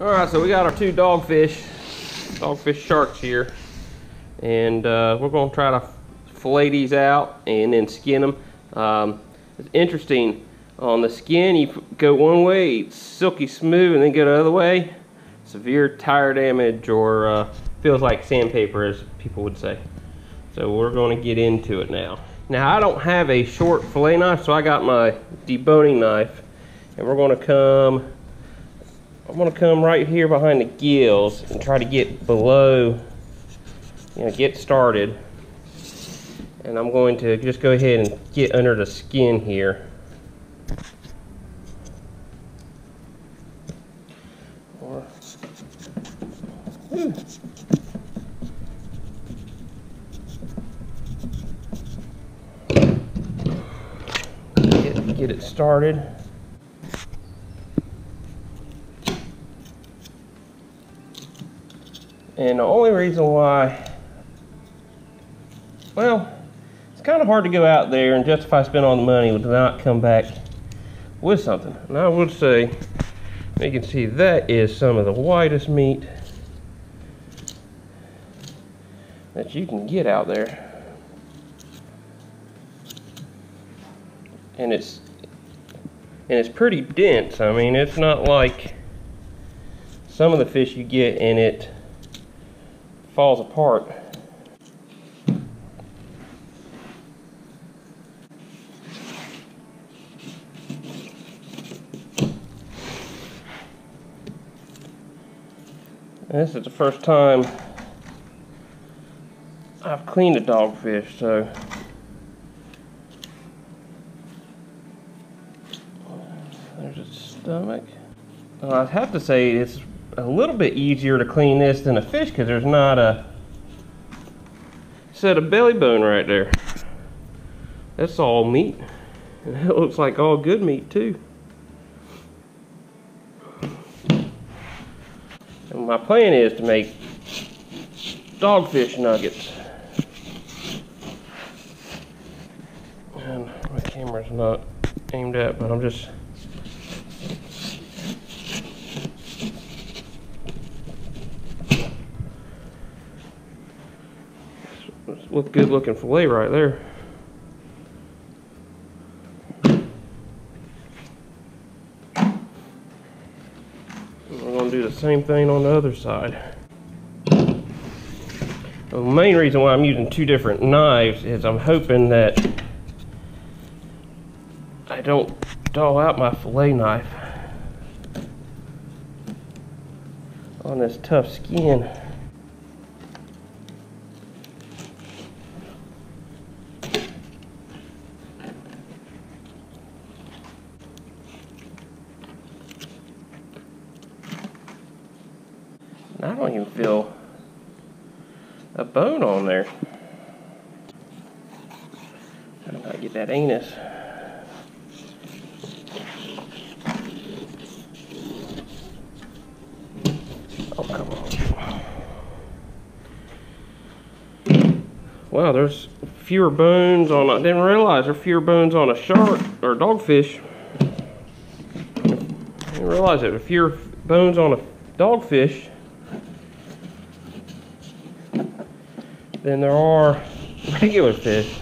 All right, so we got our two dogfish, dogfish sharks here. And uh, we're gonna try to fillet these out and then skin them. Um, it's interesting, on the skin you go one way, it's silky smooth, and then go the other way. Severe tire damage or uh, feels like sandpaper as people would say. So we're gonna get into it now. Now I don't have a short fillet knife, so I got my deboning knife. And we're gonna come I'm gonna come right here behind the gills and try to get below, you know, get started. And I'm going to just go ahead and get under the skin here. Or, get, get it started. And the only reason why, well, it's kind of hard to go out there and justify spending all the money to not come back with something. And I would say, you can see that is some of the whitest meat that you can get out there. And it's and it's pretty dense. I mean, it's not like some of the fish you get in it falls apart. This is the first time I've cleaned a dogfish, so there's its stomach. Well, I'd have to say it's a little bit easier to clean this than a fish because there's not a set of belly bone right there. That's all meat. And it looks like all good meat too. And my plan is to make dogfish nuggets. And my camera's not aimed at, but I'm just with good looking fillet right there. We're to do the same thing on the other side. The main reason why I'm using two different knives is I'm hoping that I don't dull out my fillet knife on this tough skin. I don't even feel a bone on there. I gotta get that anus. Oh, come on. Wow, there's fewer bones on, I didn't realize there are fewer bones on a shark or dogfish. I didn't realize there are fewer bones on a dogfish than there are regular fish.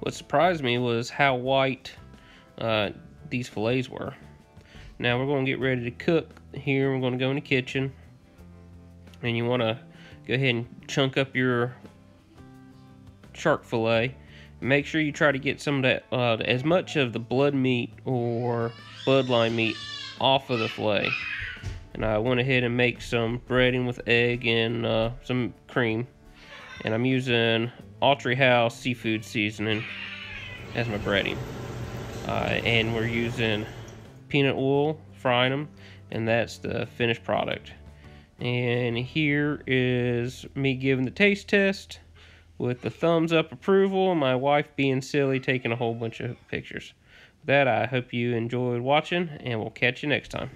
What surprised me was how white uh, these fillets were. Now we're going to get ready to cook here. We're going to go in the kitchen. And you want to go ahead and chunk up your shark fillet. Make sure you try to get some of that, uh, as much of the blood meat or bloodline meat off of the fillet. And I went ahead and make some breading with egg and uh, some cream. And I'm using Autry House seafood seasoning as my breading. Uh, and we're using peanut oil, frying them, and that's the finished product. And here is me giving the taste test with the thumbs up approval, my wife being silly, taking a whole bunch of pictures. With that, I hope you enjoyed watching, and we'll catch you next time.